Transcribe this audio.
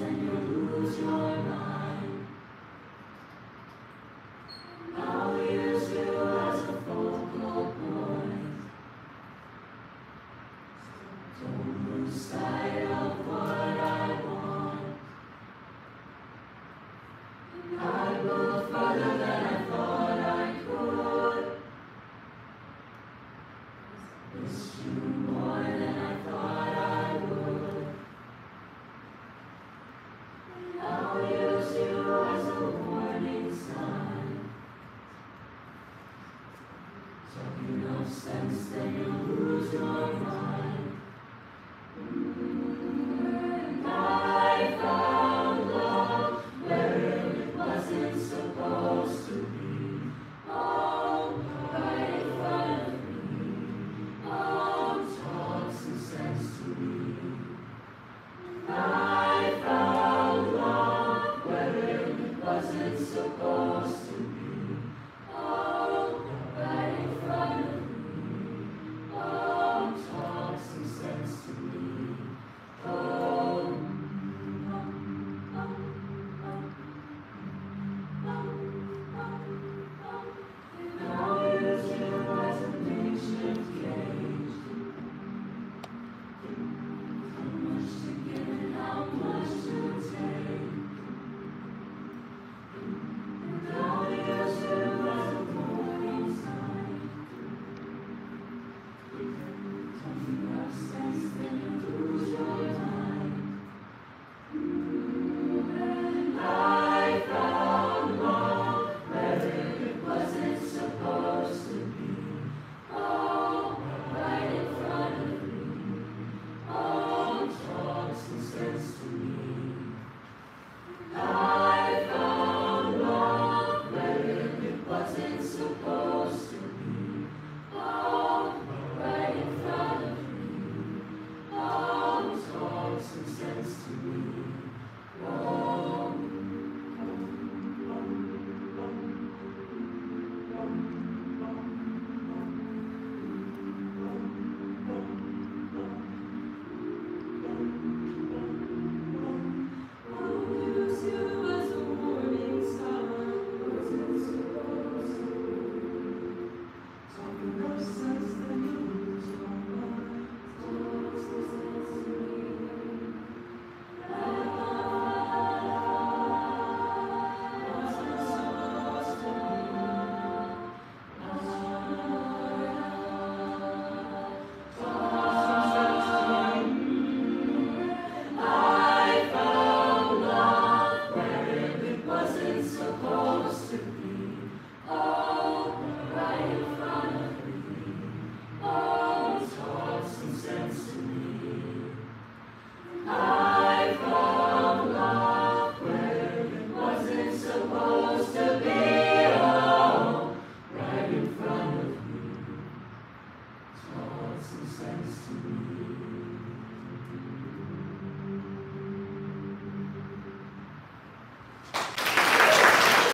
You'll lose your mind. I'll It's true.